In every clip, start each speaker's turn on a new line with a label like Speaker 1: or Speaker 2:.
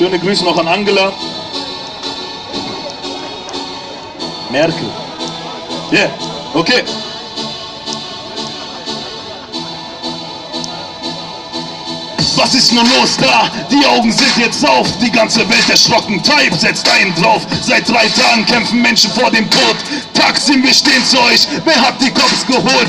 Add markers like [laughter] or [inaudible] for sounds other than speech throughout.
Speaker 1: Schöne Grüße noch an Angela. Merkel. Yeah, okay. Was ist nun los da? Die Augen sind jetzt auf, die ganze Welt erschrocken. Type setzt einen drauf. Seit drei Tagen kämpfen Menschen vor dem Tod. Taksim, wir stehen zu euch. Wer hat die Cops geholt?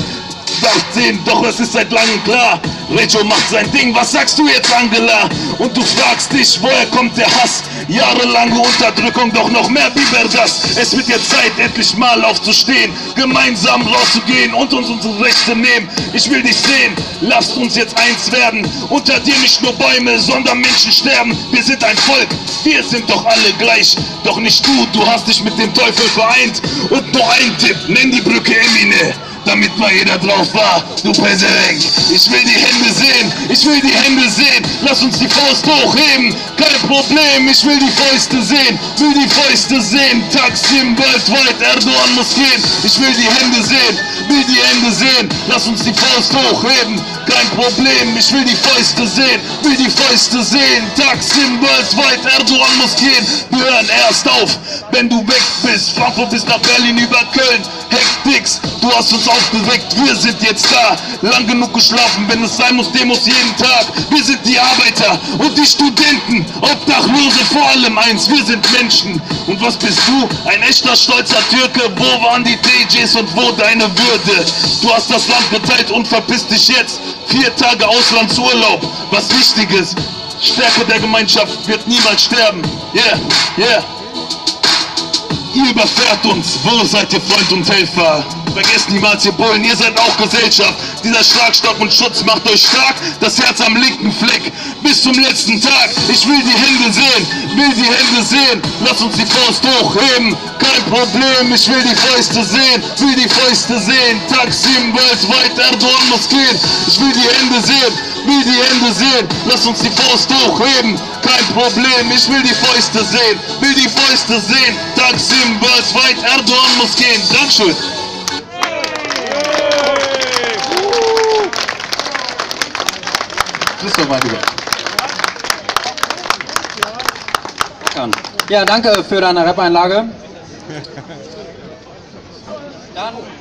Speaker 1: Sagt sehen, doch es ist seit langem klar. Reggio macht sein Ding, was sagst du jetzt, Angela? Und du fragst dich, woher kommt der Hass? Jahrelange Unterdrückung, doch noch mehr Bibergas. Es wird jetzt Zeit, endlich mal aufzustehen, gemeinsam rauszugehen und uns unsere Rechte nehmen. Ich will dich sehen, lasst uns jetzt eins werden. Unter dir nicht nur Bäume, sondern Menschen sterben. Wir sind ein Volk, wir sind doch alle gleich. Doch nicht du, du hast dich mit dem Teufel vereint. Und noch ein Tipp, nenn die Brücke Emine damit mal jeder drauf war, du Präsident. Ich will die Hände sehen, ich will die Hände sehen, lass uns die Faust hochheben, kein Problem, ich will die Fäuste sehen, will die Fäuste sehen, Taksim weltweit, Erdogan muss gehen, ich will die Hände sehen, will die Hände sehen, lass uns die Faust hochheben, kein Problem, ich will die Fäuste sehen, will die Fäuste sehen, Taksim weltweit, Erdogan muss gehen, wir hören erst auf, wenn du weg bist, Frankfurt bis nach Berlin über Köln, Hektiks, du hast uns aufgeweckt, wir sind jetzt da. Lang genug geschlafen, wenn es sein muss, Demos jeden Tag. Wir sind die Arbeiter und die Studenten, Obdachlose vor allem eins, wir sind Menschen. Und was bist du? Ein echter stolzer Türke. Wo waren die DJs und wo deine Würde? Du hast das Land geteilt und verpisst dich jetzt. Vier Tage Auslandsurlaub, was Wichtiges. Stärke der Gemeinschaft wird niemals sterben. Yeah, yeah. Ihr überfährt uns, wo seid ihr Freund und Helfer? Vergesst niemals, ihr Bullen, ihr seid auch Gesellschaft. Dieser Schlagstock und Schutz macht euch stark, das Herz am linken Fleck, bis zum letzten Tag. Ich will die Hände sehen, will die Hände sehen, lass uns die Faust hochheben. Kein Problem, ich will die Fäuste sehen, will die Fäuste sehen. Taksim weltweit, Erdogan muss gehen. Ich will die Hände sehen, will die Hände sehen, lass uns die Faust hochheben. Kein Problem, ich will die Fäuste sehen, will die Fäuste sehen. Taksim weltweit, Erdogan muss gehen. Dankeschön.
Speaker 2: Mein Lieber. Ja, danke für deine Rap-Einlage. Dann [laughs]